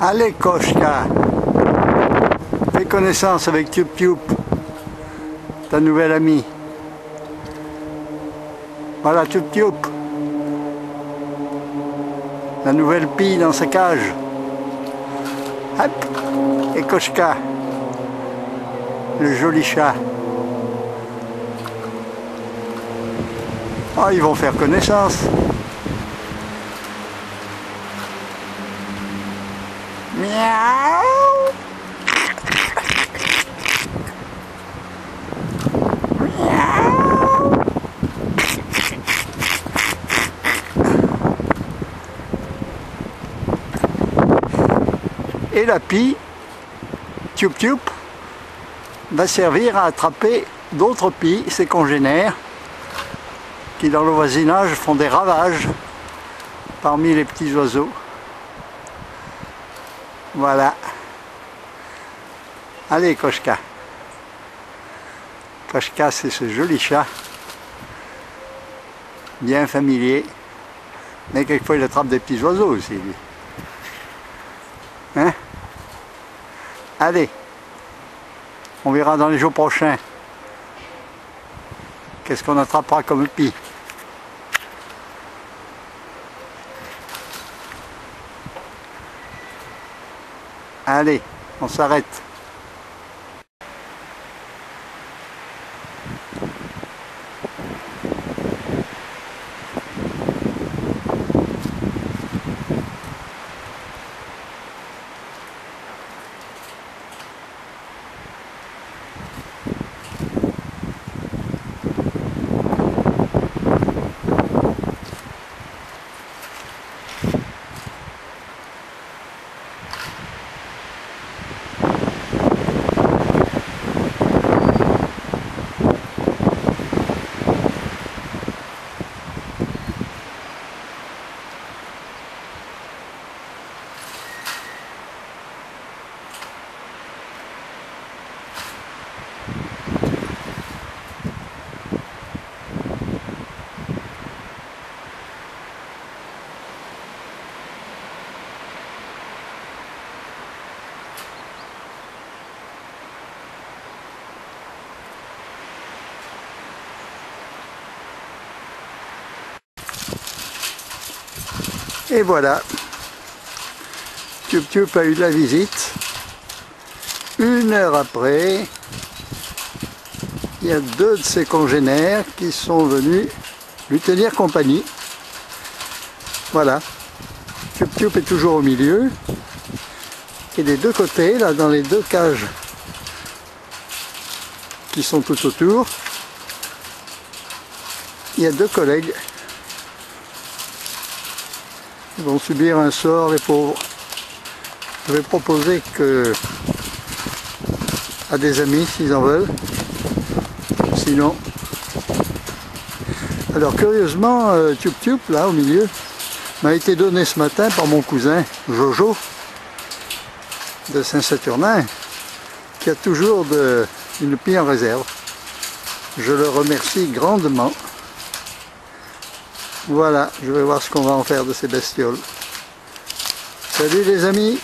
Allez Koshka, fais connaissance avec Tup Tup, ta nouvelle amie. Voilà Tup Tup, la nouvelle pie dans sa cage. Hop, et Koshka, le joli chat. Oh, ils vont faire connaissance. Et la pie, Tup Tup, va servir à attraper d'autres pies, ses congénères, qui dans le voisinage font des ravages parmi les petits oiseaux. Voilà. Allez, Koshka. Koshka, c'est ce joli chat. Bien familier. Mais quelquefois, il attrape des petits oiseaux aussi, lui. Hein? Allez. On verra dans les jours prochains. Qu'est-ce qu'on attrapera comme pie? Allez, on s'arrête. Et voilà, Tup a eu de la visite. Une heure après, il y a deux de ses congénères qui sont venus lui tenir compagnie. Voilà, Tup est toujours au milieu. Et des deux côtés, là dans les deux cages qui sont tout autour, il y a deux collègues ils vont subir un sort les pauvres. Je vais proposer que à des amis s'ils en veulent. Sinon. Alors curieusement, euh, Tup Tup là au milieu m'a été donné ce matin par mon cousin Jojo de Saint-Saturnin qui a toujours une pie en réserve. Je le remercie grandement. Voilà, je vais voir ce qu'on va en faire de ces bestioles. Salut les amis